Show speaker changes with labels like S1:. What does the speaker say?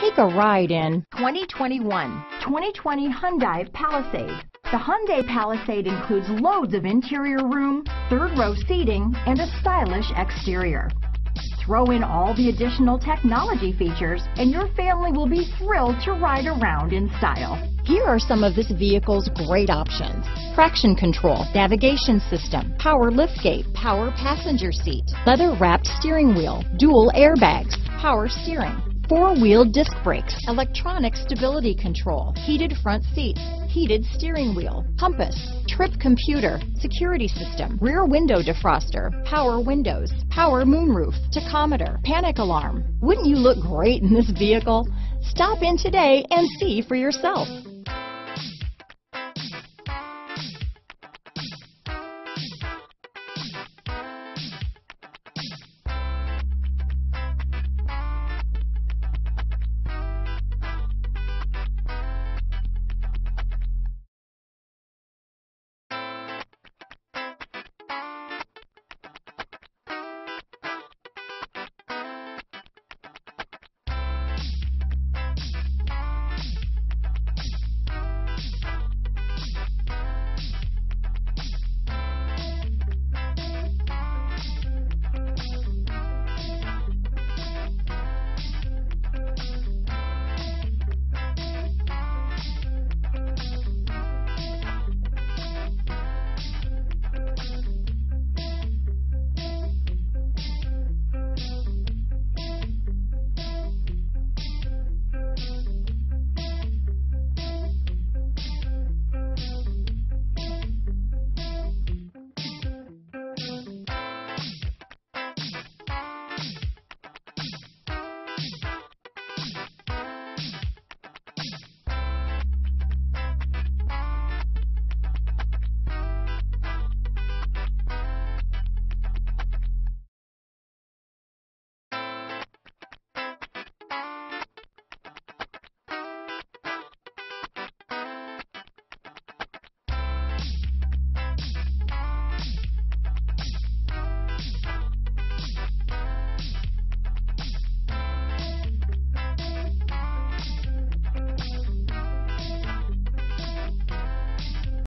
S1: Take a ride in
S2: 2021 2020 Hyundai Palisade. The Hyundai Palisade includes loads of interior room, third row seating, and a stylish exterior. Throw in all the additional technology features and your family will be thrilled to ride around in style.
S1: Here are some of this vehicle's great options. Traction control, navigation system, power liftgate, power passenger seat, leather wrapped steering wheel, dual airbags, power steering, four-wheel disc brakes, electronic stability control, heated front seats, heated steering wheel, compass, trip computer, security system, rear window defroster, power windows, power moonroof, tachometer, panic alarm. Wouldn't you look great in this vehicle? Stop in today and see for yourself.